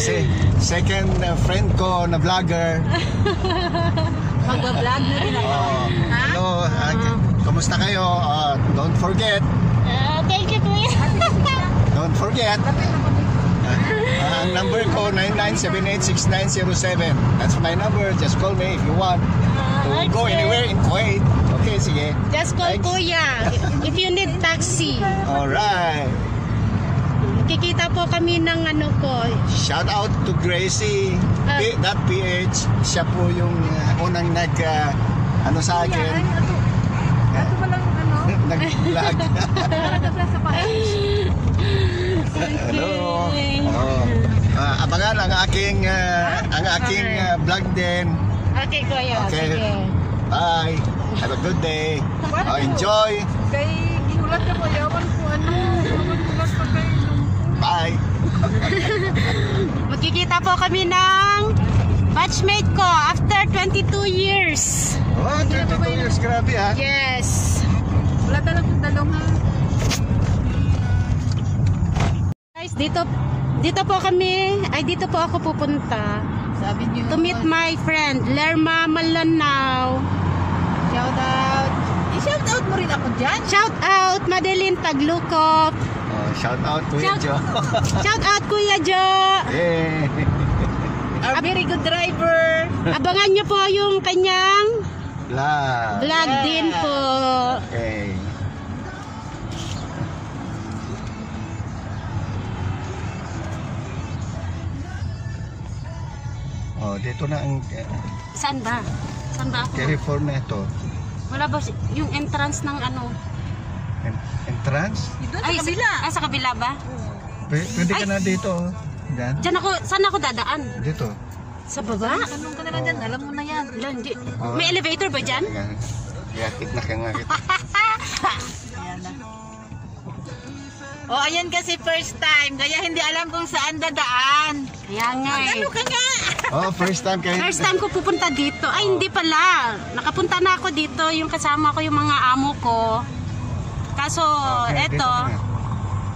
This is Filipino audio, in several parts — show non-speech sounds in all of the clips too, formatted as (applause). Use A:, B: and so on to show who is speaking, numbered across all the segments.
A: Si second uh, friend ko na vlogger. (laughs)
B: Magbablog na rin ako.
A: Oh,
B: Ha?
A: hello. Uh, kumusta kayo? Uh, don't forget.
B: Ah, thank you, kuya. (laughs)
A: Don't forget. Uh, ang number ko 99786907. That's my number. Just call me if you want to go anywhere in Kuwait. Okay, sige.
B: Just call
A: Thanks.
B: kuya if you need taxi.
A: Alright.
B: Kikita po kami ng ano po.
A: Shout out to Gracie
B: Ah.
A: P- that PH. Siya po yung uh, unang nag uh, ano sa akin.
C: Ato ba lang ano? (laughs)
A: Nag-vlog. (laughs) Hello. Oh. Ah, abangan ang aking uh, ang aking uh, vlog din.
B: Okay, kuya.
A: Okay.
B: Sige.
A: Bye. Have a good day. Oh, enjoy.
C: Kay giulat ka mo, yawan ko ano. Yawan ko lang pa kay
A: Bye. (laughs)
B: Magkikita po kami ng batchmate ko after 22 years.
A: Oh, 22 years. Grabe ha.
B: Yes.
C: Wala talagang dalong ha.
B: Guys, dito dito po kami, ay dito po ako pupunta
C: Sabi niyo.
B: to meet my friend Lerma Malanao.
C: Shout out. I-shout out mo rin ako dyan.
B: Shout out Madeline Taglukop.
A: Shout out to
B: Shout-
A: Joe. (laughs)
B: Shout out Kuya Jo.
A: yeah.
C: A very good driver.
B: Abangan niyo po yung kanyang
A: Vlog.
B: vlog
C: Yeah.
B: din po.
A: Okay. Oh, dito na ang eh,
B: Saan ba? Saan ba ako?
A: California ito.
B: Wala ba si- yung entrance ng ano?
A: En- entrance?
C: Doon
B: Ay,
C: sa kabila.
B: Sa, ah, sa kabila ba?
A: P- pwede ka
B: Ay.
A: na dito. oh. Diyan.
B: Diyan ako, saan ako dadaan?
A: Dito.
B: Sa baba?
C: Tanong ka na lang dyan. Alam mo na yan.
B: Wala, hindi.
A: Oh.
B: May elevator ba dyan?
A: Ayan. Yakit na ka nga kita.
C: Ayan na. Oh, ayan kasi first time. Kaya hindi alam kung saan dadaan.
B: Kaya nga eh.
C: Ano ka nga?
A: Oh, first time kayo.
B: First time ko pupunta dito. Ay, hindi pala. Nakapunta na ako dito. Yung kasama ko yung mga amo ko. Kaso,
A: Okay, dito
B: eto,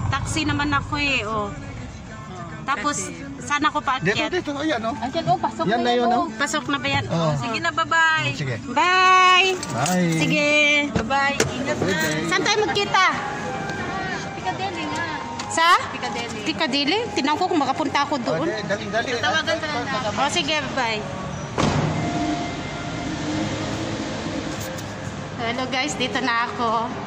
B: taxi naman ako eh. Oh. Tapos, saan ako
A: Dito,
B: paakyat?
A: dito. Ayan, oh.
C: Andyan, oh, pasok
A: Yan
C: na
A: na
C: yan,
A: yun,
C: oh.
A: oh.
B: Pasok na ba yan?
A: Oh.
C: Sige na, bye-bye.
A: Sige.
B: Bye!
A: Bye.
B: Sige.
C: Bye-bye. Ingat na.
B: Saan tayo magkita?
C: Piccadilly nga.
B: Sa?
C: Piccadilly.
B: Tikadili? Tinawag ko kung makapunta ako
A: Oh,
B: doon.
A: dali, dali.
C: Tawagan ka lang na.
B: O sige, bye. Hello guys, dito na ako.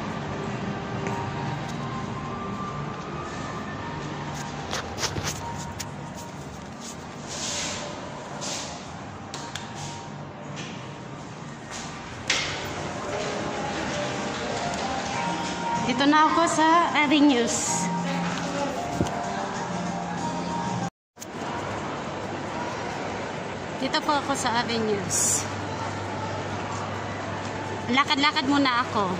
B: Avenues. Dito po ako sa Avenues. Lakad-lakad muna ako.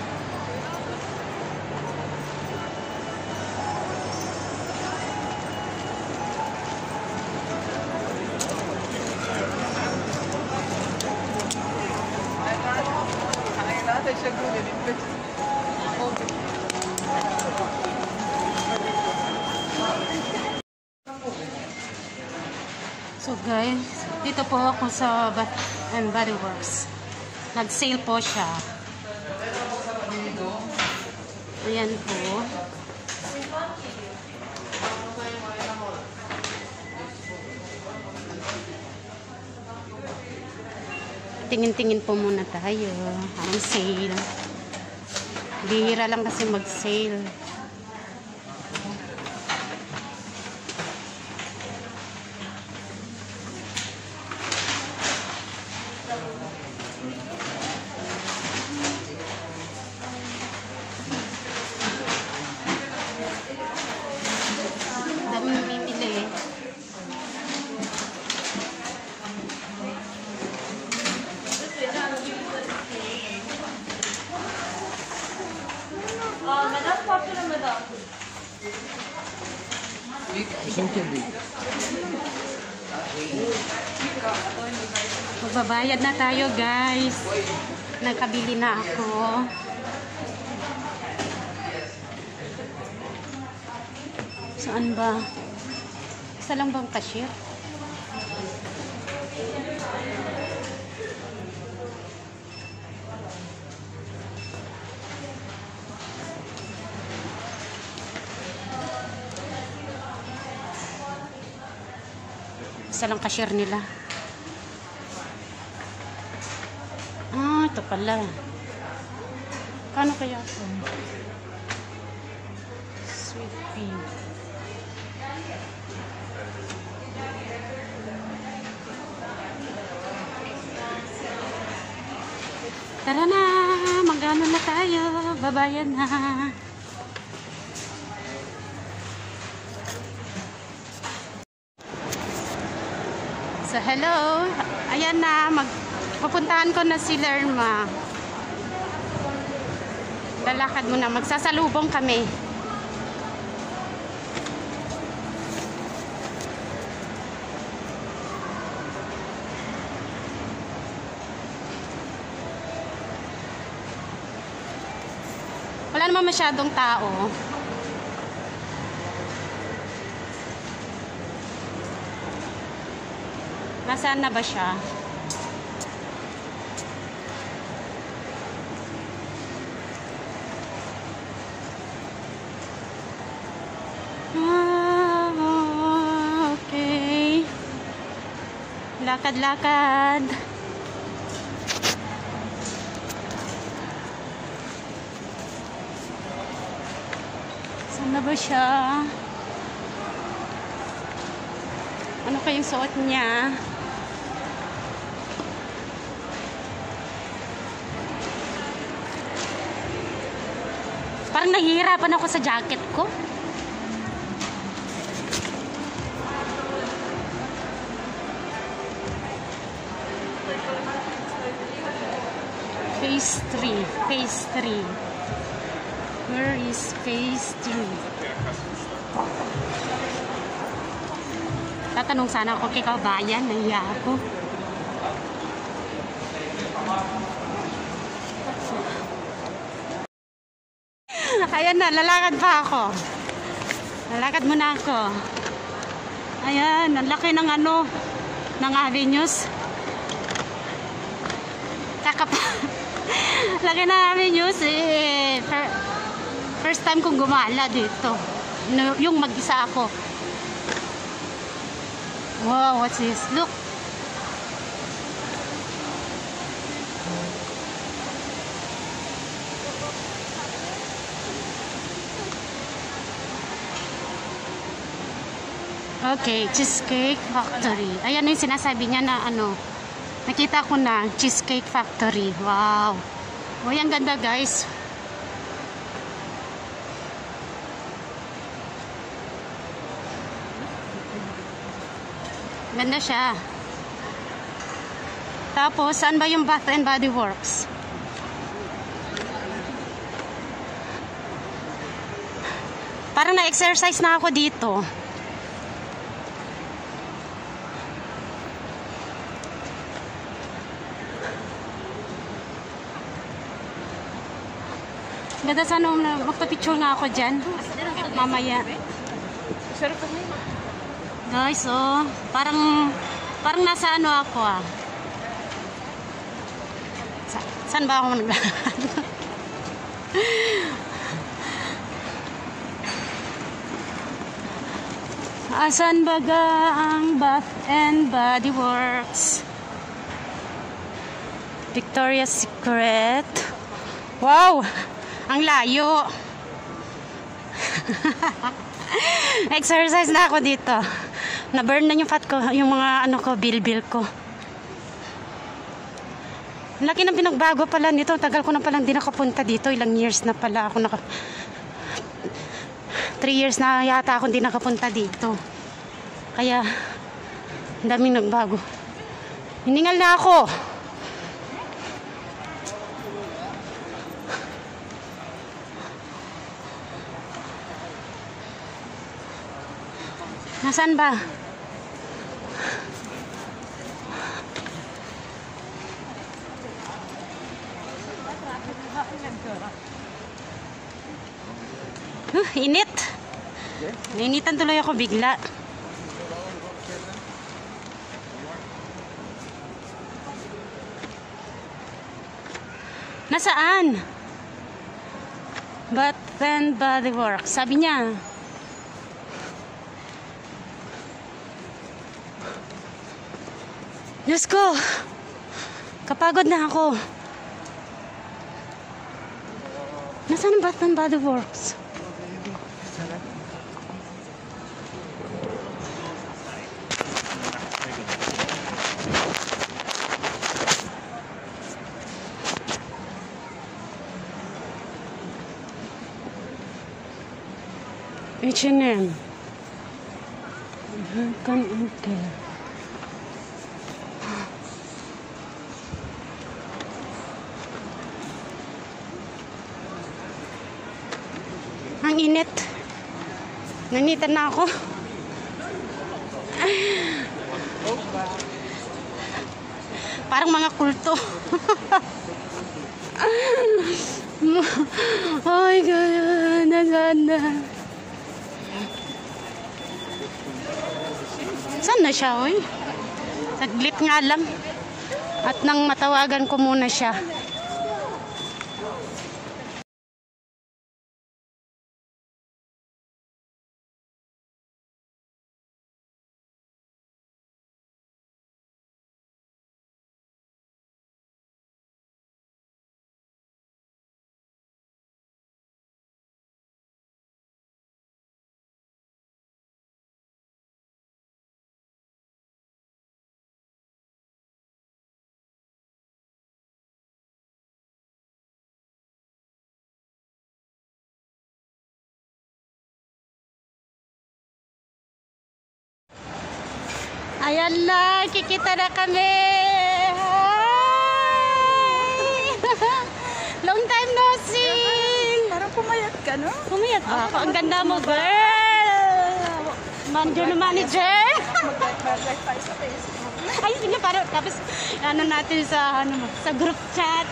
B: So guys, dito po ako sa Bath and Body Works. Nag-sale po siya. Ayan po. Tingin-tingin po muna tayo. Ang sale. Bihira lang kasi mag-sale. Guys. Nagkabili na ako. Saan ba? Isa lang bang cashier? Isa lang cashier nila. Ito pala. Kano kaya ito? Sweet pea. Tara na, magano na tayo. Babayan na. So, hello. Ayan na, mag pupuntahan ko na si Lerma. Lalakad muna, magsasalubong kami. Wala naman masyadong tao. Nasaan na ba siya? Ah, okay. Lakad-lakad. Saan na ba siya? Ano kayong suot niya? Parang nahihirapan ako sa jacket ko. Phase 3. Phase 3. Where is phase 3? Tatanong sana ako kay kabayan. Nahiya ako. Ayan na, lalakad pa ako. Lalakad muna ako. Ayan, ang laki ng ano, ng avenues. Laki ng avenues eh. fir- First time kong gumala dito. Yung mag-isa ako. Wow, what's this? Look. Okay, Cheesecake Factory. Ayan yung sinasabi niya na ano. Nakita ko na, Cheesecake Factory. Wow. Uy, ang ganda guys. Ganda siya. Tapos, saan ba yung Bath and Body Works? Parang na-exercise na ako dito. Ganda sana na magpa-picture nga ako dyan. Mamaya. Guys, oh, parang parang nasa ano ako ah. Sa, saan ba ako naglalakad? (laughs) Asan baga ang Bath and Body Works? Victoria's Secret. Wow! (laughs) Ang layo. (laughs) Exercise na ako dito. Na-burn na yung fat ko, yung mga ano ko, bil-bil ko. Laki ng pinagbago pala nito. Tagal ko na palang di nakapunta dito. Ilang years na pala ako naka... Three years na yata ako di nakapunta dito. Kaya, daming nagbago. Hiningal na ako. Nasaan ba? Huh, init. Nainitan tuloy ako bigla. Nasaan? But then body work. Sabi niya. Diyos ko. Kapagod na ako. Nasaan ang Bath and Body Works? H&M. American Income. Ang init. Nanitan na ako. Parang mga kulto. Ay, ganda, ganda. Saan na siya, oy? Saglit nga lang. At nang matawagan ko muna siya. Ayan na, kikita na kami. Hi! (laughs) Long time no see.
C: Parang pumayat ka, no?
B: Pumayat ba ako? Ang ganda mo, girl. Manager na manager.
C: Mag-drive tayo sa Facebook.
B: Ay, sige, parang tapos ano natin sa ano sa group chat.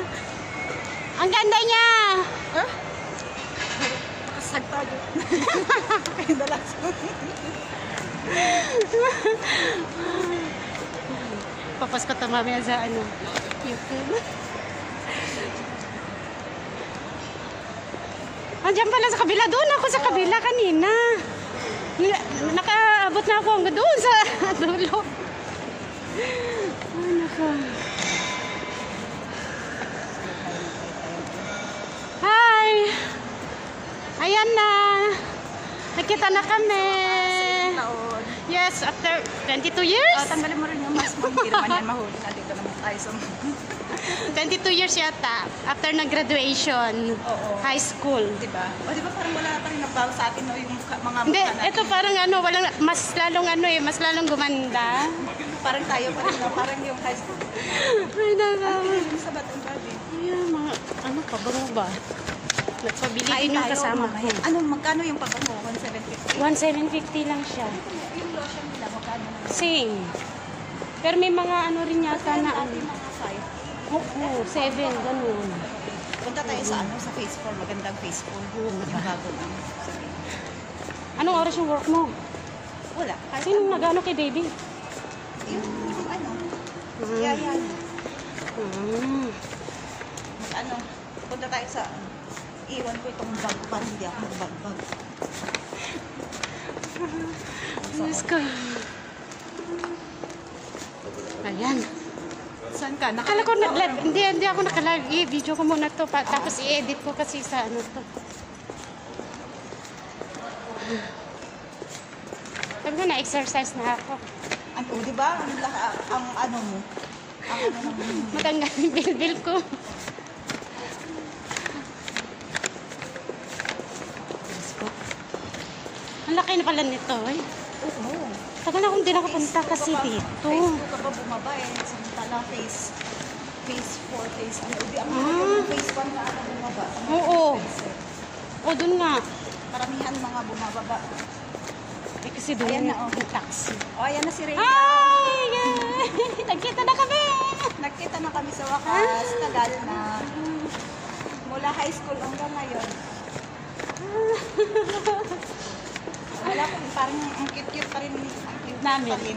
B: (laughs) Ang ganda niya.
C: Nakasag tayo. (laughs) Kayo na lang.
B: Papas ko to mamaya sa ano, YouTube. Andiyan pala sa kabila. Doon ako sa kabila kanina. Ni- Nakaabot na ako hanggang doon sa (laughs) dulo. Ay, nako. Hi! Ayan na. Nakita na kami. Yes, after 22 years.
C: Oh, tanggalin mo rin yung mask mo. Hindi naman yan mahuli. Nandito naman tayo sa... (laughs)
B: 22 years yata after nag-graduation
C: Oo.
B: high school.
C: Diba? O diba parang wala pa rin nagbago sa atin no, yung mga
B: Hindi,
C: natin.
B: ito parang ano, walang, mas lalong ano eh, mas lalong gumanda.
C: Parang tayo pa rin, no? parang yung high school. (laughs)
B: Ay, naka.
C: Yung sa Baton Body.
B: Ayan, mga, ano, pabango ba? Nagpabili
C: Kain
B: din yung kasama ko.
C: Ano, magkano yung pabango? 170.
B: 1,750 lang siya. Same. Pero may mga ano rin yata na ano.
C: Mga 5.
B: Oo, 7, ganun.
C: Punta tayo sa ano, sa Face 4. Magandang Face 4. Yung bago na.
B: Anong oras yung work mo?
C: Wala. Kahit
B: Sino nagano kay baby?
C: Yung, yung ano.
B: Ah.
C: Yeah, yan.
B: Ah.
C: Ano, punta tayo sa iwan ko itong bag para hindi ako magbagbag.
B: Diyos ko. Ayan.
C: Saan ka?
B: Akala ko na live. Hindi, hindi ako naka-live. I-video ko muna to. Pa, tapos i-edit ko kasi sa ano to. Sabi ko na-exercise na ako.
C: Ano, di ba? Ang, ang ano mo. Ang ano mo.
B: Matanggal yung bilbil ko. Ang laki na pala nito eh.
C: Oo.
B: Tagal akong di nakapunta kasi dito.
C: Facebook ka ba bumaba eh. Samantala face face 4, face ano. Di, ang
B: Ah.
C: face 1 na ano bumaba.
B: Oo. O, dun nga.
C: Karamihan mga bumababa.
B: Eh, kasi doon
C: Ayan na, oh.
B: yung taxi.
C: O, ayan na si Reyna.
B: Hi! (laughs) Nagkita na kami!
C: Nagkita na kami sa wakas. Tagal na. Mula high school hanggang ngayon. (laughs) Wala ko, parang ang cute-cute pa rin.
B: Namin.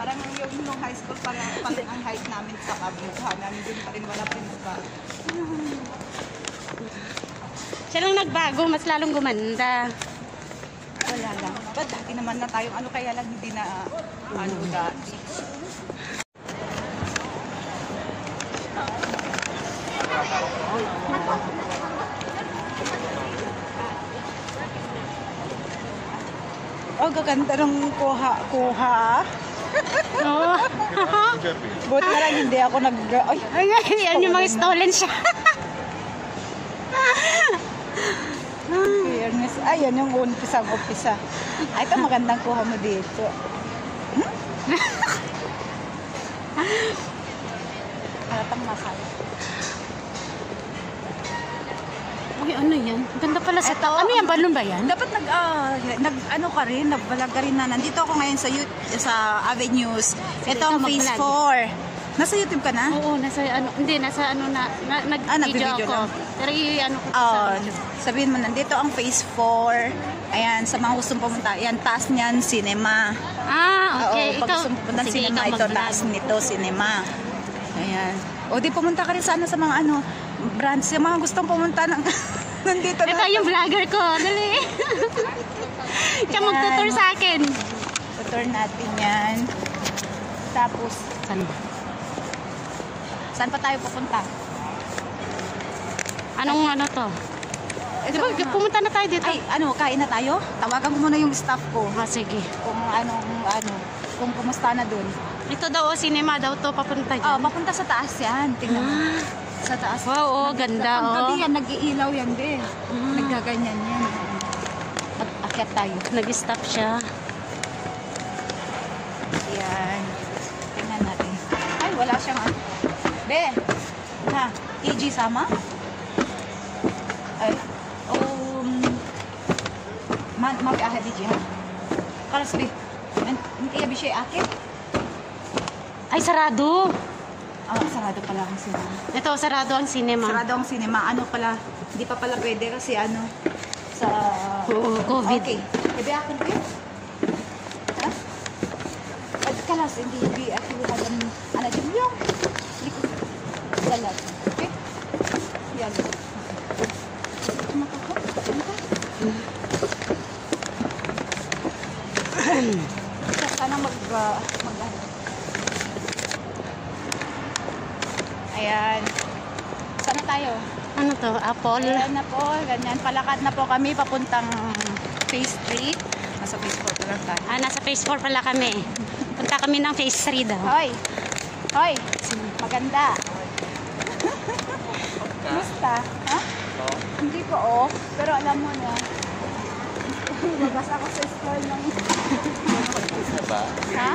C: Parang yung nung high school pa rin, pa rin ang height namin sa kabuha namin din pa rin wala pa rin nagbago.
B: Siya lang nagbago, mas lalong gumanda.
C: Wala lang. Ba't dati naman na tayong ano kaya lang hindi na ano dati. Oh, gaganda ng kuha. Kuha. (laughs)
B: Oo.
C: Buti na lang hindi ako nag... Ay,
B: Ay, ay, yan yung mga stolen siya.
C: fairness. Ayan yung umpisa umpisa. Ay, ito magandang kuha mo dito. Hmm? (laughs) Halatang mahal.
B: Uy, ano yan? Ganda pala sa tao. Ano yan? Balon ba yan?
C: Dapat nag, ah, nag ano ka rin, nagbalag ka rin na. Nandito ako ngayon sa youth, sa Avenues. Ito ang phase
B: mag-vlog.
C: 4. Nasa YouTube ka na?
B: Oo, nasa ano, hindi, nasa ano na, na nag-video
C: Ah, nag-video
B: ako.
C: lang.
B: Pero i- ano ko
C: Oh,
B: sa
C: sabihin mo, nandito ang phase 4. Ayan, sa mga gustong pumunta. Ayan, taas niyan, cinema.
B: Ah, okay.
C: Oo, pag
B: ikaw,
C: gusto pumunta
B: sige,
C: cinema, ito, taas nito, cinema. Ayan. O di pumunta ka rin sana sa mga ano, brands. Yung mga gustong pumunta ng... (laughs) nandito
B: Ito
C: na.
B: yung vlogger ko. Dali. Siya magtutur sa akin.
C: Tutor natin yan. Tapos,
B: Saan ba?
C: saan pa tayo pupunta?
B: Anong ano to?
C: Ito
B: ba,
C: na.
B: pumunta na tayo dito.
C: Ay, ano, kain na tayo? Tawagan ko muna yung staff ko.
B: Ah, sige.
C: Kung anong, ano, kung kumusta na dun.
B: Ito daw, oh, cinema daw to, papunta
C: Oh,
B: dyan.
C: papunta sa taas yan. Tingnan mo.
B: Ah,
C: Sa taas.
B: wow, oh, ganda, oh.
C: gabi yan, nag-iilaw yan, be.
B: Ah.
C: Naggaganyan yan. Mag-akyat tayo.
B: Nag-stop siya.
C: Yan. Tingnan natin. Ay, wala siyang ano. Be, ha, EG sama? Ay, um, man, mag-aha di ha? Karas, be. Hindi abi siya akit.
B: Ay, sarado.
C: Ah, sarado pala ang cinema.
B: Ito, sarado ang cinema.
C: Sarado ang cinema. Ano pala, hindi pa pala pwede kasi ano, sa...
B: Oo, COVID.
C: Okay. Ebe akin ko yun. Ha? Kalas, hindi ibi akin alam, ano yung likod. Dalag. Okay? Yan. Ano ka ko? Ano ka? Sana mag, uh, mag, ano. Ayan. Sana tayo?
B: Ano to? Apple?
C: Ayan na po, ganyan. Palakad na po kami papuntang phase 3. Nasa phase 4 pa lang tayo.
B: Ah, nasa phase 4 pala kami. Punta kami ng phase 3 daw.
C: Hoy! Hoy! Maganda! Kumusta? Ha? Hindi ko oh. Pero alam mo na, Magas ako sa store ng... ha?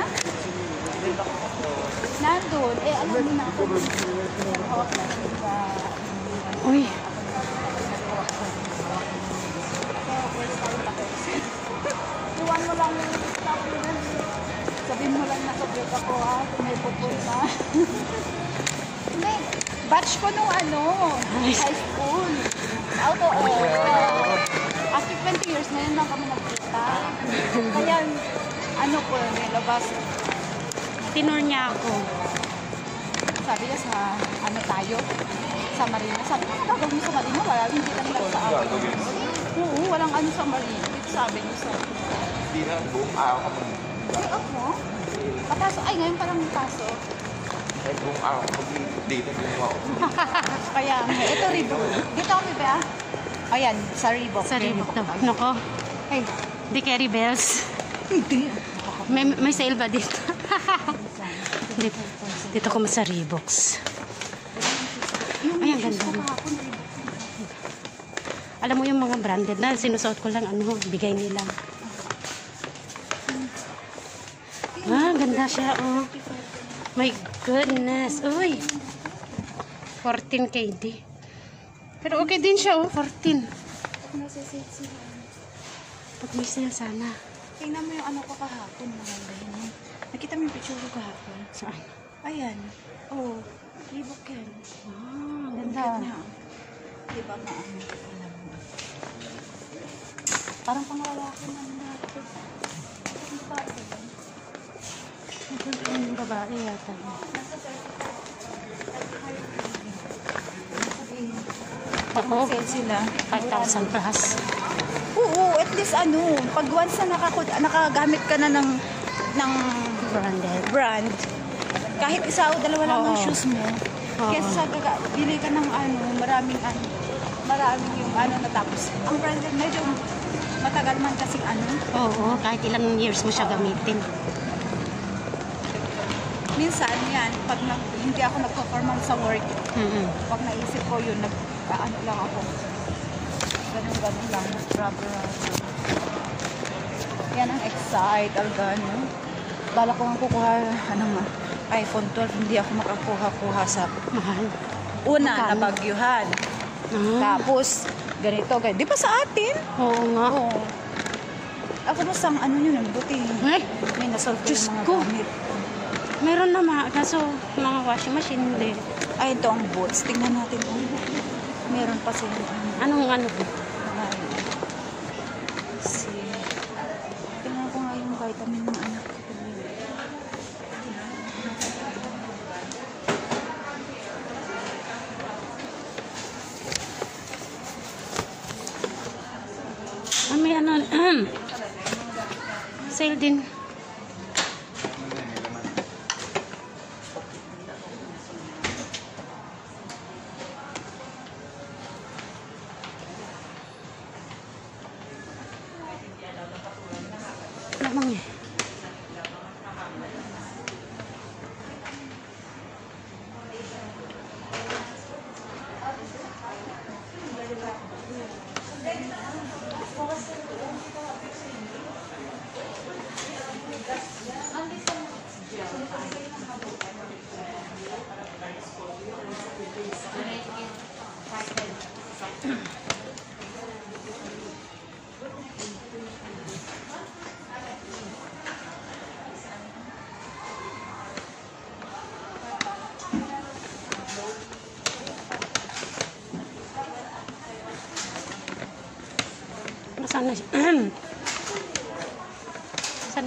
C: Nandun. Eh, alam mo na ako.
B: Uy,
C: Iwan mo lang yung na. Sabihin mo lang nasa break ako ha, may pupunta. Hindi, batch ko nung ano, high school. Auto, oh. After 20 years, ngayon lang kami nagkita. Kaya, ano ko, nilabas.
B: tinur niya ako.
C: Sabi niya sa, ano tayo, sa Marina. Sabi ko, ano gagawin mo sa Marina? Wala, hindi lang lang sa akin. Oo, walang ano sa Marina. Dito sabi niyo sa...
D: Hindi na, buong araw ka mag
C: Ay, ako? Papasok, ay, ngayon parang pasok.
D: ay, buong araw ka mag-date ang gumawa ko.
C: Kaya, ito Reebok. Dito kami ba? Ayan, sa Reebok.
B: Sa Reebok daw. Nako,
C: Ay,
B: di carry bells.
C: hindi.
B: May, may sale ba dito? dito, (laughs) dito ko sa Reeboks. Ay, ang ganda. Alam mo yung mga branded na sinusuot ko lang, ano, bigay nila. Ah, ganda siya, oh. My goodness. Uy. 14 KD. Pero okay din siya, oh. 14. Pag may sale sana.
C: Tingnan mo yung ano ko kahapon. Maganda yun. Nakita mo yung picture ko kahapon?
B: Saan?
C: Ayan. Oh, Reebok yan.
B: Ah,
C: Ganda.
B: ganda.
C: Niya. Di ba maano? Parang pangalaki na natin.
B: Yung babae yata. Oo,
C: Sale sila.
B: 5,000 plus.
C: Oo, at least ano, pag once na nakagamit ka na ng ng
B: Branded.
C: brand, kahit isa o dalawa lang ng
B: Oo.
C: shoes mo,
B: Oo.
C: kesa sa gaga, bili ka ng ano, maraming ano, maraming yung ano natapos. Ang branded medyo matagal man kasing ano.
B: Oo, kahit ilang years mo siya gamitin.
C: Minsan yan, pag nag, hindi ako nag-performance sa work,
B: Mm-mm.
C: pag naisip ko yun, nag, ano lang ako. Ganun, ganun lang. Rubber Yan ang excite, algano. Bala ko nga kukuha, ano nga, iPhone 12, hindi ako makakuha-kuha sa
B: Mahal.
C: una na
B: Magkano?
C: bagyuhan.
B: Ah,
C: Tapos, ganito, ganito. Di ba sa atin?
B: oo nga.
C: Oo. Ako mas ang ano yun, ang buti.
B: Ay,
C: May nasolve ko
B: Diyos
C: yung mga
B: ko.
C: gamit.
B: meron naman. Kaso, mga washing machine hindi.
C: Ay, ito ang boots. Tingnan natin. Meron pa sila.
B: Anong ano? Sale din.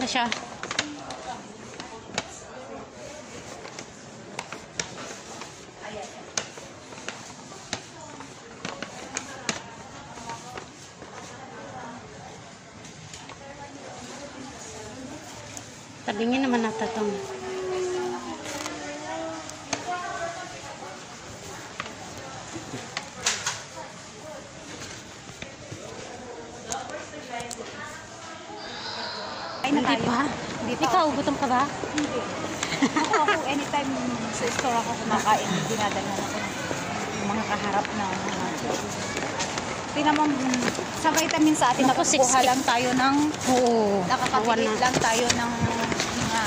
B: Siya? Tabingin naman natin itong
C: Ay, na
B: Hindi
C: tayo.
B: pa?
C: Hindi pa.
B: Ikaw, gutom ka ba?
C: Hindi. Ako, ako, anytime sa store ako kumakain, dinadala ako ng mga kaharap na mga mm, sa vitamin sa atin,
B: Naku,
C: nakakuha
B: 60.
C: lang tayo ng,
B: Oo.
C: nakakapilit lang tayo ng mga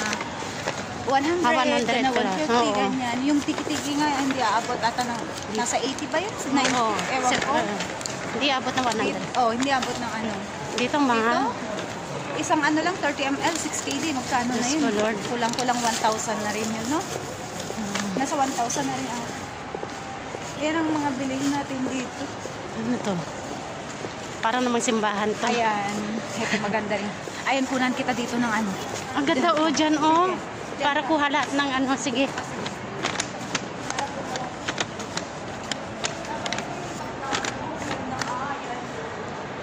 C: 100,
B: Ah, 100
C: na
B: pala.
C: 150,
B: Oo.
C: ganyan. Yung tiki-tiki nga, hindi aabot ata ng, nasa 80 ba yun? Sa 90,
B: Oo.
C: ewan ko.
B: Hindi abot ng 100.
C: Oh, hindi abot ng ano.
B: Dito.
C: Dito, isang ano lang, 30 ml, 6 KD, magkano na yun?
B: ko, Lord.
C: Kulang-kulang 1,000 na rin yun, no? Nasa 1,000 na rin ako. Yan ang mga bilhin natin dito.
B: Ano to? Para namang simbahan to.
C: Ayan, ito maganda rin. Ayan, kunan kita dito ng ano.
B: Ang ganda o dyan o. Para kuha lahat ng ano. Sige.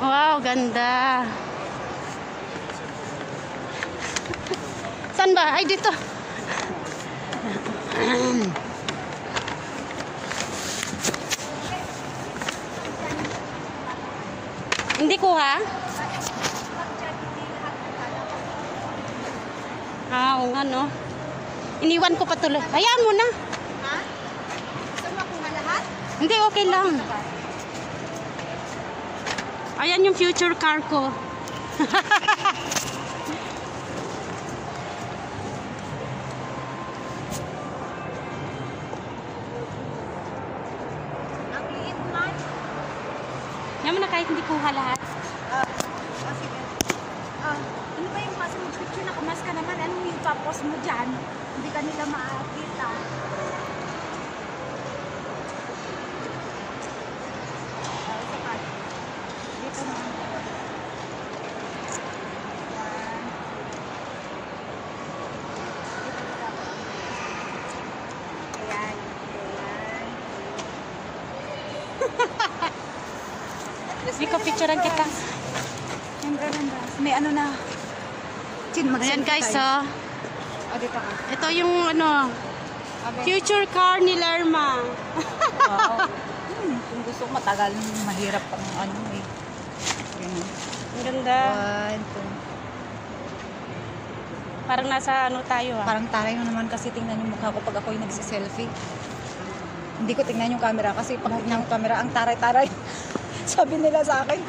B: Wow, ganda. Saan ba? Ay, dito. (laughs) kuha? Ah, oo nga no. Iniwan ko pa tuloy. Hayaan mo na.
C: Ha? Gusto mo kuha lahat?
B: Hindi, okay lang. Ayan yung future car ko. (laughs)
C: Ang liit man.
B: Yan mo na kahit hindi kuha lahat.
C: Ah, oh, sige. Ah, ano ba yung mas mo picture nakamas ka naman? Anong yung tapos mo dyan? Hindi ka nila makakita. Ah, isa pa. Dito na.
B: Ikaw, picturean kita.
C: Ganda. May ano na. Chin,
B: Ayan guys, oh.
C: Oh, dito ka.
B: Ito yung ano, future car ni Lerma.
C: Wow. (laughs) hmm, kung gusto ko matagal, mahirap pang ano eh. Ganun.
B: Ang ganda.
C: One, two.
B: Parang nasa ano tayo ah.
C: Parang taray mo naman kasi tingnan yung mukha ko pag ako'y nagsiselfie. Hindi ko tingnan yung camera kasi pag tingnan yung camera, ang taray-taray. (laughs) Sabi nila sa akin.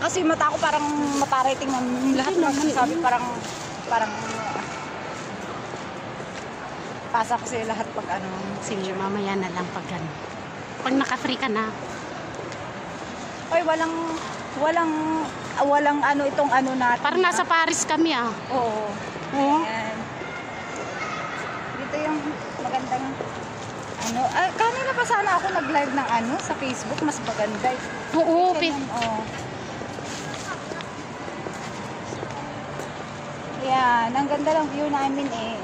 C: Kasi mata ko parang mataray tingnan. Lahat naman sabi parang, parang, pasa ko lahat pag ano.
B: Sige, mamaya na lang pag ano. Pag naka-free ka na.
C: Oy, walang, walang, walang ano itong ano natin.
B: Parang nasa Paris kami ah.
C: Oo.
B: Oo.
C: Ayan. Dito yung magandang ano, ah, kanina pa sana ako nag-live ng ano sa Facebook, mas maganda. eh.
B: Oo, pin-
C: oh. Yan, ang ganda ng view namin eh.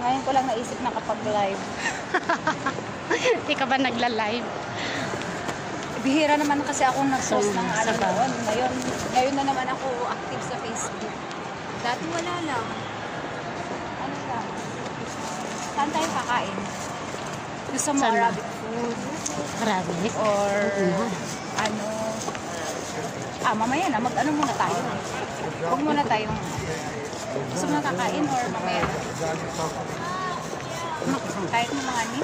C: Ngayon ko lang naisip na kapag live. (laughs)
B: Hindi ka ba nagla-live?
C: Bihira naman kasi ako nag-post ng ano
B: sa ba?
C: noon. Ngayon, ngayon na naman ako active sa Facebook. Dati wala lang. Ano lang. Saan tayo kakain? Gusto mo
B: Saan?
C: Arabic food?
B: Grabe.
C: Or
B: Oo.
C: ano? Ah, mamaya na. Mag-ano muna tayo. Huwag muna tayong... Gusto mo kakain or mamaya na? Kahit mo mga ni.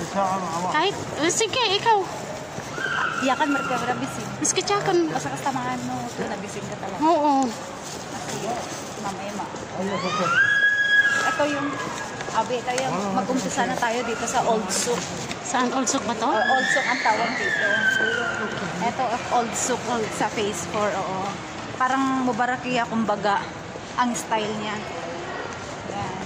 B: Kahit, eh, sige, ikaw.
C: Iyakan, marka bisin.
B: Mas katsakan.
C: Basta basta mga ano, ito nabisin ka talaga.
B: Oo.
C: Kasi mamaya ma. Ito yung, abi, ito yung mag-umpisa na tayo dito sa Old Souk.
B: Saan? Olsok ba to?
C: O, Old Souk ang tawag dito. Ito, Old Souk old, sa Phase 4, oo. Parang Mubarakia, kumbaga, ang style niya. Yan.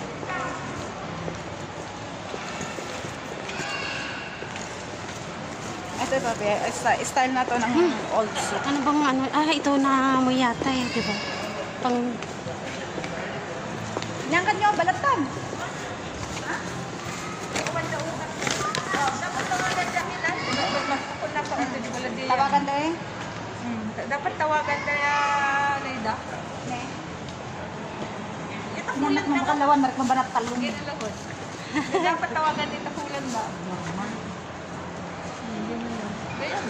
C: Ito, ito, ito, st- style na to ng Old Souk.
B: Ano bang ano? Ah, ito na mo yata eh, di ba? Pang,
C: Nyangkat nyo, balatan. Tawagan tayo.
E: Hmm. Dapat tawagan na Naida.
C: Ne.
E: Ito
C: Nanak mo kalawan, marik mabanat talong.
E: Ginalakot. Dapat tawagan dito kulan ba? Ayun.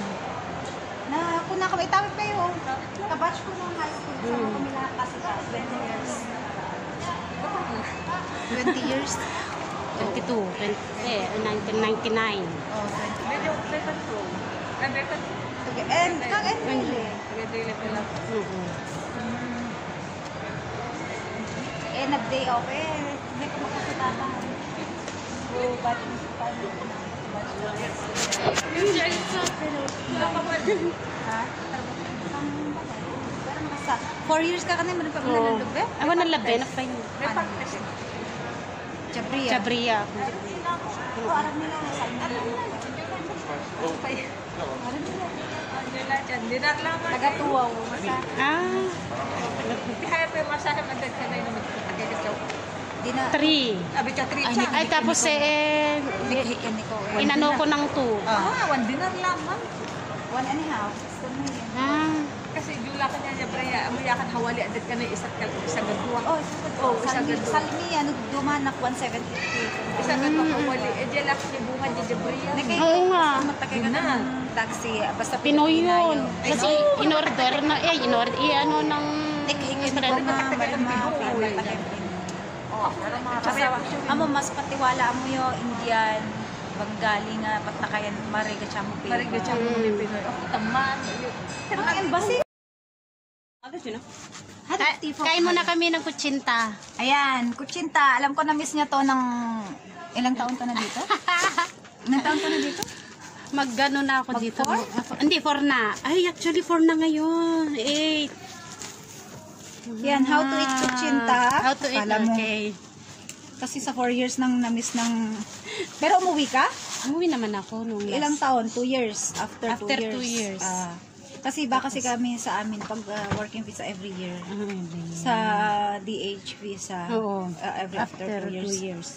C: Na, kung na kami, tawag kayo. Kabatch ko nung high school. Sama kami lahat kasi sa 20 years. 20 years?
B: 22, 20, eh, 1999.
C: Oh, 20.
E: Medyo level 2. Level lang.
B: Oo.
C: Eh, nag-day off eh. Hindi ko makakitata. So, batch mo sa paano. Ha? Pero masa. Four years ka ka na, meron pa
B: Oo.
C: mga nalulog eh.
B: Ay, walang labi. Nakpa yun.
E: May pag kasi.
C: Jabria.
B: Jabria ako.
C: Oo, aram nila.
E: Okay. Ano na dyan? Man.
C: Taga-tuwaw. Masa.
B: Ah,
E: kaya pa yung masahe mandag ka na yung
C: na.
B: 3.
E: Abi ka 3
C: Ay,
E: siya.
B: Ay, tapos eh, inano ko ng 2.
E: Ah, one dinar lang man.
C: One and a half. Mo.
B: Ah,
E: Kasi jula ka niya niya braya. Amuyakan hawali adat ka na isat ka isa gadwa.
C: Oh, isa ka
E: Oh,
C: Salmi,
E: ka
C: ano, dumanak 170.
E: Isa gadwa hawali. Eh, lang ni
C: Nakay,
B: Oo nga.
C: Matakay ka na
E: na.
C: ng taxi. Basta
B: Pinoy yun. Kasi in-order na, eh, in-order, eh, ano ng...
C: Nakahingin ko
B: Friend.
C: nga, malama, matakay Oh, kasi amo mas patiwala mo yo Indian, Bengali nga patakayan mariga siya mo
E: Mariga siya mo ni Pinoy. Oh, taman.
C: Pero ang embassy.
B: Ka- kain muna kami ng kutsinta.
C: Ayan, kutsinta. Alam ko na miss niya to ng ilang taon ka na dito? (laughs) taon ka na dito?
B: Maggano na ako
C: Mag
B: dito.
C: four?
B: Hindi, 4 na. Ay, actually 4 na ngayon. 8.
C: Yan, how to eat kutsinta.
B: How to eat,
C: Akala mo,
B: okay.
C: Kasi sa 4 years nang na-miss ng... Pero umuwi ka?
B: Umuwi naman ako nung last-
C: Ilang taon? 2 years. After 2
B: After
C: years.
B: two years.
C: Ah. kasi iba kasi kami sa amin pag ah, working visa every year.
B: Ah.
C: Sa DH visa.
B: Oo.
C: ah, every after,
B: After
C: 2 years.
B: two years.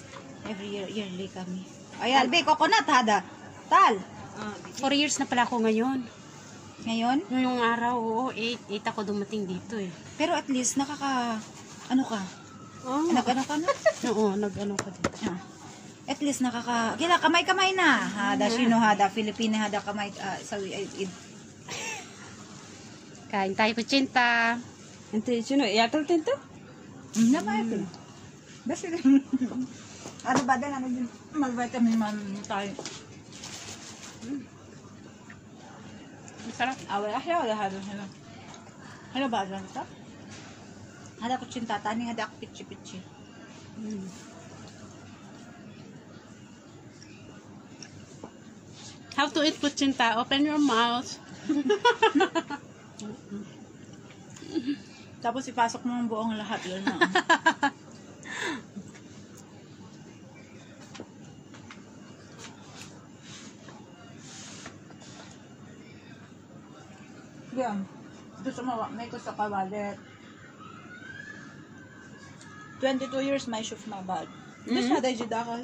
C: Every year, yearly kami. Ay, Albe, coconut, hada. Tal.
B: Four years na pala ako ngayon.
C: Ngayon?
B: Ngayong araw, oo, eight, eight ako dumating dito eh.
C: Pero at least nakaka... Ano ka?
B: Oh.
C: Nag-ano ka na?
B: Oo, nag-ano ka dito.
C: Ah. At least nakaka... Kila, kamay-kamay na. Hada, sino hada, Filipina hada, kamay... ah, sa.
B: Kain tayo kutsinta.
E: Ente, sino? Yakal tinto?
C: Na ba ito? Basta Ano ba din? Ano din? Mag-vitamin man tayo.
B: Masarap.
C: Awal ahya wala hado sila. Ano ba dyan ito? Hada ko tsinta, tani hada ako pitchi-pitchi.
B: How to eat kutsinta? Open your mouth. (laughs)
C: Tapos ipasok mo ang buong lahat. Yun na. (laughs) Yan. Gusto mo, may gusto ka wallet. 22 years may shuf na bag. Gusto na dahil jidakal.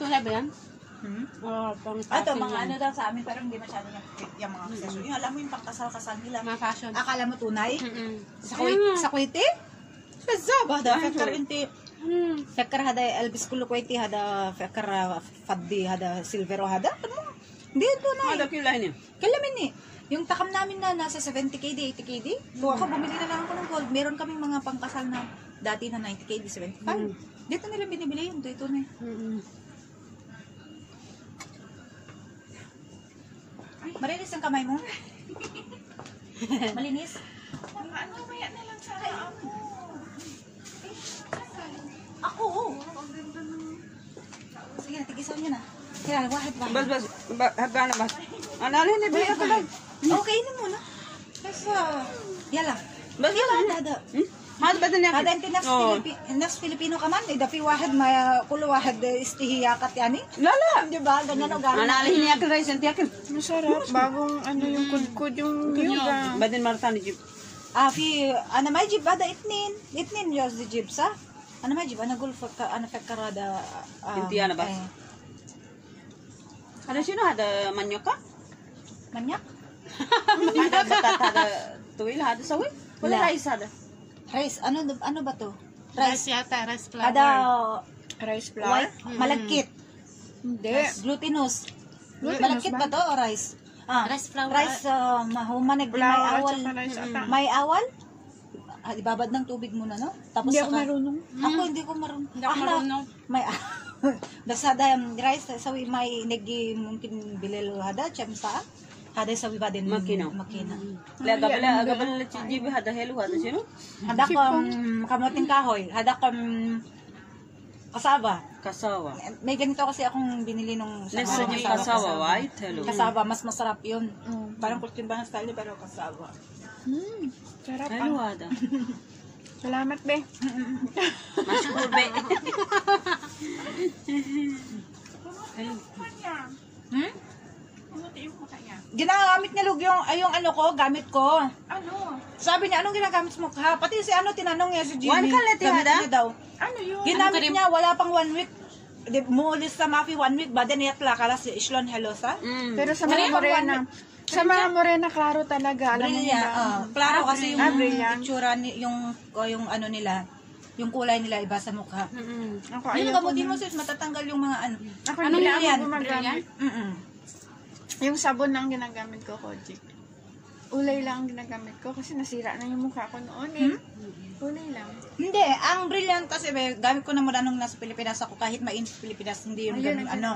B: Tulad ba yan?
C: Hmm? Ato,
B: fashion
C: mga ano daw sa amin, pero hindi masyado yung, yung mga accessory. Yung alam mo yung pangkasal-kasal nila.
B: Mga fashion.
C: Akala mo tunay? Sa Kuwait, sa Kuwaiti? Sa Zaba, da. Fekkar inti.
B: Hmm.
C: Fekkar hada Elvis Kulo Kuwaiti, hada fekkar ah, Faddi, hada Silvero, hada. Ano? Hindi yun tunay.
E: Ada kilay niya.
C: Kailamin ni. Yung takam namin na nasa 70 KD, 80 KD. So ako bumili na lang ako ng gold. Meron kaming mga pangkasal na dati na 90 KD, 75. Dito nila binibili yun. Ito na.
B: Mm-mm.
C: Marinis ang kamay mo? (laughs) Malinis? Ako, oh. Sige na, tigisan na.
E: Bas, bas. Ba- bas. Ka lang.
C: Okay na muna. Kasi, uh, yala.
E: Bas,
C: Yala,
E: bas.
C: dada.
E: Hmm? Hada ba din
C: Kada
E: yan?
C: inti nas,
E: Oo.
C: Filipi, nas Filipino ka man, eh, dapi wahid, may uh, kulo wahid, eh, istihiyakat yani.
E: Lala.
C: Di ba? Ganyan o gano'n.
E: Analin niya ka guys, ente yakil.
F: Masarap. Bagong ano yung kudkud yung yuga.
E: Badin marta ni Jib.
C: Ah, fi, ano may jib, ada itnin. Itnin, yos di jib sa. Ano may jib, ano gul, ka, ano fekkarada. Um,
E: Intiana ba? Ada sino ada manyak ka?
C: manyak? (laughs)
E: Ada batat ada tuwil ada sawi. Wala rice ada.
C: Rice, ano, ano ba to?
B: Rice
C: Rice.
B: yata, rice flour.
C: Ada
F: Rice flour.
C: white, malagkit.
F: Hindi.
C: Glutinous.
F: Glutinous
C: malagkit
F: ba?
C: ba to o rice? Ah,
B: Rice flour.
C: Rice, uh, mahumanag, may
F: Flour at
C: awal.
F: ata.
C: May awal? Ah, ibabad ng tubig muna, no? Tapos
F: Hindi ako
C: saka-
F: marunong.
C: Ako hindi ko marunong.
B: Hindi ako marunong.
C: May Basta (laughs) dayam rice sawi may negi mungkin bilil hada cham sa hada sawi ba din
E: Makina.
C: makina.
E: La gabala gabala la Jib ada helu ada sino?
C: Hada ko kamoting kahoy, hada ko kasaba.
E: Kasawa.
C: May ganito kasi akong binili nung sa
E: Lesa kasawa white helu.
C: Kasaba, mas masarap yun. Parang kurtimbahan style niya, pero kasaba.
F: Hmm. Sarap.
E: Helu
F: ah. (laughs) Salamat, be.
E: Masyukur be.
C: Hmm? Ginagamit niya lug yung, ay, yung ano ko, gamit ko.
F: Ano?
C: Sabi niya, anong ginagamit mo? Ha, pati si ano, tinanong niya si Jimmy.
E: One kalit,
C: Gamit
E: hada?
C: niya daw.
F: Ano yun?
C: Ginamit
B: karim-
C: niya, wala pang one week. Di, muulis sa Mafi one week, ba? Then yatla kala si Ishlon Helosa.
E: Mm.
F: Pero sa mga morena. Sa mga morena, klaro talaga. Alam mo
C: Brilliant. ah, klaro kasi yung
F: Ah, brilliant.
C: itsura, ni, yung, o yung ano nila, yung kulay nila iba sa mukha.
B: Mm-mm.
F: Ako,
C: Yung
F: ayaw ko
C: gamutin
F: na.
C: mo sis, matatanggal yung mga ano.
F: Ako,
B: Ano
F: hindi
B: yan?
F: ako
C: Brilliant.
F: gumagamit.
C: Mm-mm.
F: Yung sabon lang ginagamit ko, Kojik. Ulay lang ang ginagamit ko kasi nasira na yung mukha ko noon eh. Ulay lang.
C: Hindi, ang brilliant kasi be, gamit ko na mula nung nasa Pilipinas ako, kahit mainit sa Pilipinas, hindi yung
F: Ayun,
C: ganun, ano.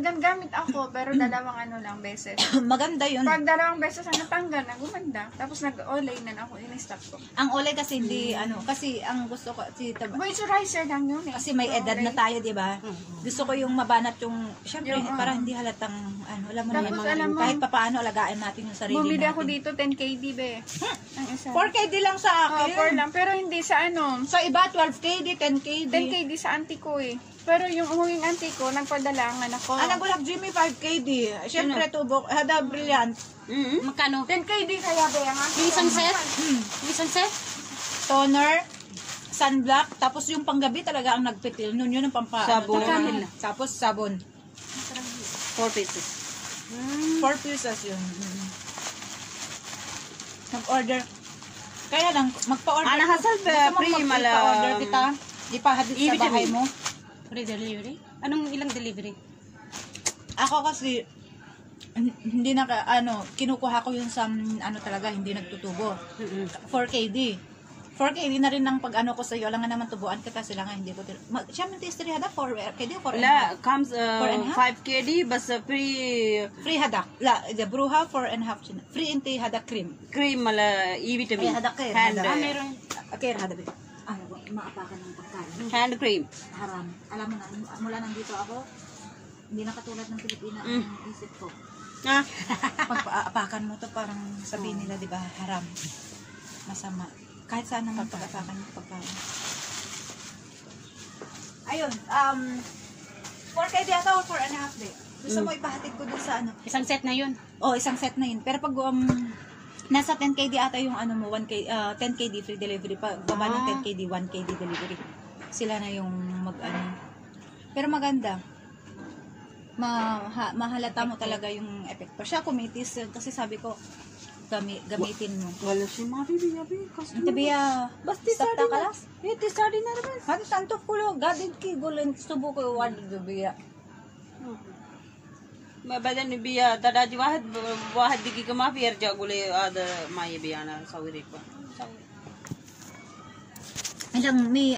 F: Naggamit ako, pero dalawang ano lang beses. (coughs)
C: Maganda yun.
F: Pag dalawang beses ang natanggal na, gumanda. Tapos nag-olay na ako, in-stop ko.
C: Ang olay kasi hindi, ano, kasi ang gusto ko, si, tab-
F: Moisturizer lang yun eh.
C: kasi may edad na tayo, di ba? Gusto ko yung mabanat yung, syempre,
F: Yung, ah.
C: para hindi halatang, ano, alam mo
F: Tapos,
C: naman,
F: alam mo,
C: kahit papaano alagaan natin yung sarili
F: Bumili
C: natin.
F: ako dito 10KD be. Ang isa.
C: 4KD lang sa
F: Oh,
C: akin.
F: four lang. Pero hindi sa ano,
C: Sa iba, 12KD, 10KD.
F: 10KD sa auntie ko eh. Pero yung umuwing auntie ko, nagpadala ang anak ko.
C: Ah, nagulak Jimmy 5KD. Syempre, tubok, hada brilliant.
E: Mm.
B: Magkano?
F: 10KD kaya be ang auntie
B: Yung isang
F: ko.
B: set? Yung isang set?
C: Toner, sunblock, tapos yung panggabi talaga ang nagpitil. Nun yun ang pampa...
E: Sabon.
C: ano. Tapos sabon. 4 pieces.
B: Hmm.
C: 4 pieces yun. Mm. Nag-order. Kaya lang, magpa-order.
E: Ana, hasal Free,
C: mag-
E: mala-
C: pa-order kita. Di pa hadis sa bahay mo.
B: Free delivery? Anong ilang delivery?
C: Ako kasi, hin- hindi na, ano, kinukuha ko yun sa, ano talaga, hindi nagtutubo.
B: Mm-mm.
C: 4KD. 4K na rin ng pag-ano ko sa iyo. Alam nga naman tubuan ka kasi lang hindi ko. Ma, siya man test hada 4 KD 4.
E: La comes
C: uh,
E: 5 KD basta free
C: free hada. La the bruha 4 and half. Free inti hada cream.
E: Cream mala
C: E
E: vitamin.
C: Hada kair.
E: Hada.
B: Ah, meron.
C: Kair hada bit. Maapakan ng pagkain.
E: Hand cream.
C: Haram. Alam mo na mula nandito ako hindi na katulad ng Pilipinas
E: mm.
C: ang isip ko.
E: Ah.
C: Pag paapakan mo to parang sabihin nila, di ba, haram. Masama. Kahit saan naman pag-apakan mo pagkain. Ayun, um, 4K di ata or 4 and a half day. Gusto mo ipahatid ko dun sa ano?
B: Isang set na yun.
C: Oh, isang set na yun. Pero pag um, nasa 10KD ata yung ano mo, 1K, ah, 10KD free delivery. Pag baba ng
B: Ah.
C: 10KD, 1KD delivery. Sila na yung mag ano. Pero maganda. Ma, ha, mahalata mo talaga yung epekto. Siya kumitis kasi sabi ko, gami, gamitin mo.
E: Wala si Mari Biyabi.
C: Ante biya.
E: Basti
C: sa na.
E: Eh, ti sa
C: na rin. Kulo. Gadid ki gulen subo ko
E: wali do biya. मैं बदन बिया wahad, wahad di दिगी के माफी हर
C: जा ada
B: maya
C: माये na
B: may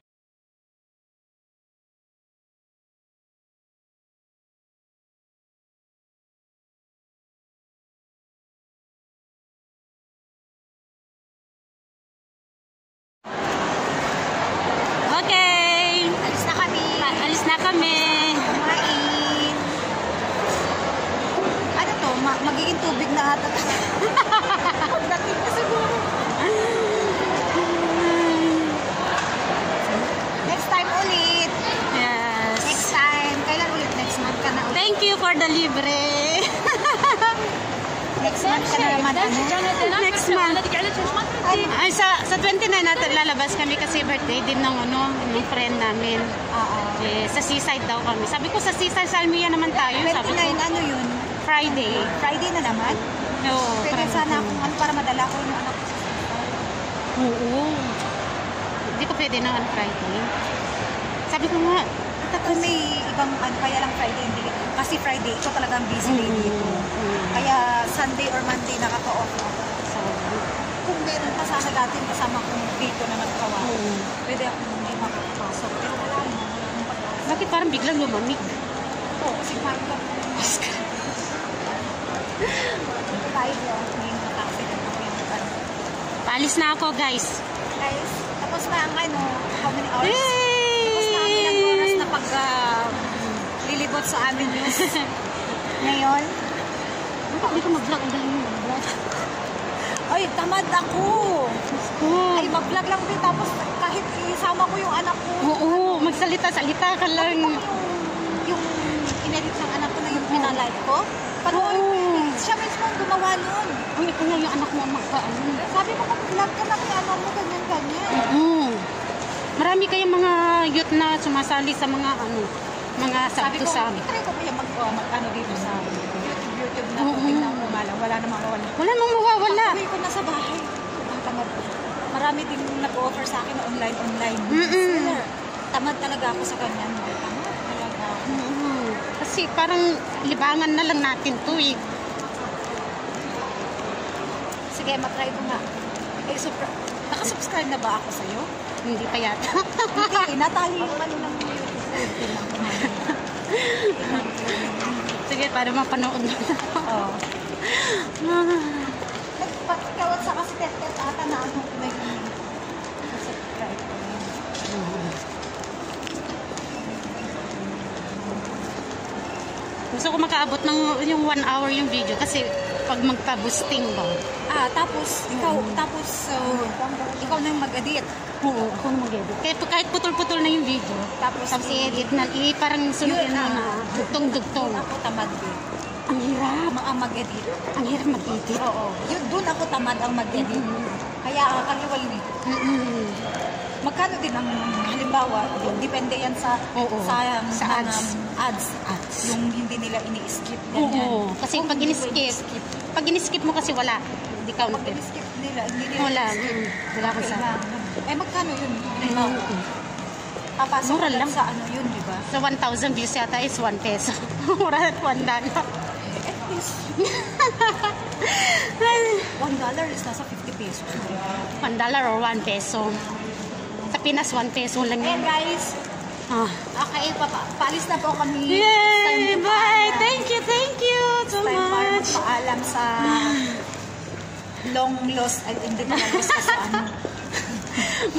B: ko
C: yung anak ko.
B: Oo. Hindi ko pwede na on Friday. Sabi ko nga,
C: Kung may ibang ano, kaya lang Friday, hindi. Kasi Friday, ito talagang busy lady ko.
B: mm,
C: Kaya Sunday or Monday nakaka-off ako.
B: sabi.
C: Kung meron pa sana dati kasama kong dito na nagkawa,
B: Oo.
C: pwede akong may makapasok. Pero wala mo.
B: Bakit parang biglang lumamig?
C: Oo, kasi parang lang. (laughs) Tayo yun, ngayon naka-accident ako yung ano.
B: Paalis na ako, guys.
C: Guys, tapos na ang ano, how many hours? Tapos na ang ilang
B: Yay!
C: oras na pag ah, lilibot sa amin news. (laughs) Ngayon,
B: Hindi ko mag-vlog. Ang dahil mo
C: ay, tamad ako.
B: Oo.
C: Ay, mag-vlog lang din. Tapos kahit isama ko yung anak ko,
B: Oo, magsalita-salita ka lang.
C: yung, yung inedit ng anak ko na yung pinalive ko, yun. eh. Siya mismo ang gumawa nun.
B: Ang ito nga yung anak mo ang magkaano.
C: Sabi ko, mag-vlog ka na kay ano mo, ganyan-ganyan.
B: Oo. Marami kayong mga youth na sumasali sa mga ano, mga
C: Sabi ko,
B: sab-to-sab.
C: try ko kaya mag, uh, mag-ano dito sa YouTube, YouTube na
B: Oo.
C: kung tingnan ko nga lang. Wala namang mawala.
B: Wala nang mawawala.
C: Uwi ko na sa bahay. Ang tamad ko. Marami din nag-offer sa akin na online, online.
B: Mm-mm.
C: Seller. Tamad talaga ako sa kanya. Tamad talaga.
B: Oo. Kasi parang libangan na lang natin to eh.
C: Sige, matry ko nga. Eh, super, nakasubscribe na ba ako sa'yo?
B: Hindi pa yata.
C: Hindi, natali yung ano ng ko.
B: Sige, para mapanood na.
C: Oo. Nagpatikawat sa kasi tet-tet ata na ano may subscribe ko.
B: Gusto ko makaabot ng yung one hour yung video kasi pag magpa-boosting ba.
C: Ah, tapos ikaw, tapos so, ikaw na yung mag-edit.
B: Oo, ako mag-edit. Kahit, kahit putol-putol na yung video.
C: Tapos,
B: Tapos i-edit na, i parang sunodin
C: Yun, ah.
B: na. Dugtong-dugtong.
C: Ako tamad din.
B: Ang hirap.
C: Mga mag-edit.
B: Ang hirap mag-edit.
C: Oo. Yun, doon ako tamad ang mag-edit. Kaya uh, kaliwal ni.
B: Mm-mm.
C: magkano din ang halimbawa, depende yan sa
B: Oo.
C: sa,
B: Sa
C: mga
B: ads.
C: ads.
B: Ads.
C: Yung hindi nila ini-skip.
B: Oo. Kasi
C: Kung
B: pag
C: pwede-skip,
B: pag in-skip mo kasi wala. Hindi
C: Pag
B: counted.
C: in-skip nila, hindi nila
B: Wala. mm, Wala ko sa...
C: Eh, magkano yun?
B: Mm.
C: papasok
B: Mura lang.
C: sa ano yun, di ba?
B: Sa 1,000 views yata is 1 peso. (laughs) Mura at 1 dollar.
C: At least, (laughs) one dollar is nasa 50 pesos.
B: 1 dollar or 1 peso. Sa Pinas, 1 peso lang yun.
C: guys,
B: Ah.
C: okay, papa, paalis na po kami.
B: Yay! Bye! Thank you, thank you so
C: It's time para
B: much.
C: magpaalam sa (laughs) long lost, ay hindi na lost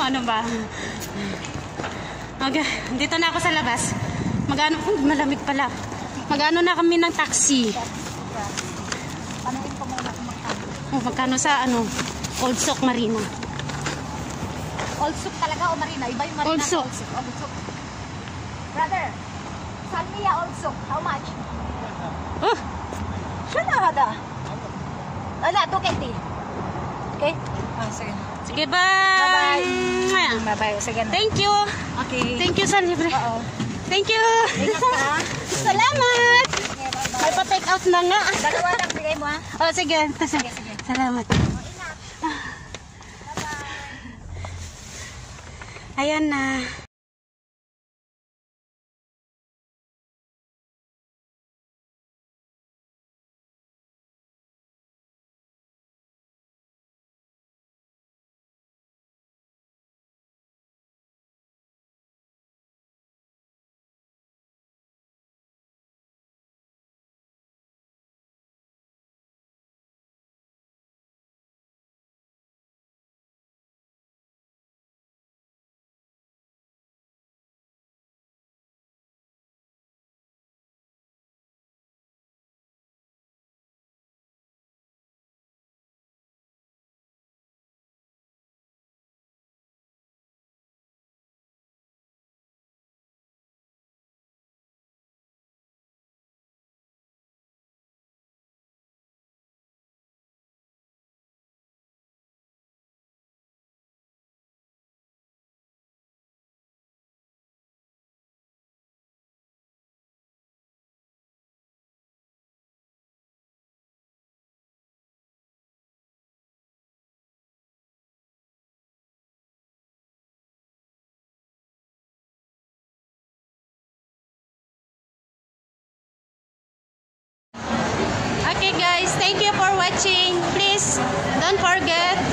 C: ano.
B: ba? Okay, dito na ako sa labas. Magano, oh, malamig pala. Magano na kami ng taxi.
C: Panahin ko muna kung magkano.
B: Oh, magkano sa ano? Old Sock Marina.
C: Old soup talaga o marina? Iba yung marina
B: Old soup.
C: Old soup. Old soup. Brother, Salmia old soup. How much?
B: Oh,
C: Siya na kada. Wala, 2KT. Okay? Ah, sige.
B: sige, bye!
C: Bye-bye. Bye-bye. Sige na.
B: Thank you.
C: Okay.
B: Thank you sa libre.
C: Oo.
B: Thank you. (laughs) Salamat.
C: Okay, bye-bye.
B: May pa-take out na nga.
C: Dalawa lang bigay mo ha.
B: Oh, sige. Sige,
C: sige. (laughs)
B: Salamat. Ayan na. Thank you for watching. Please don't forget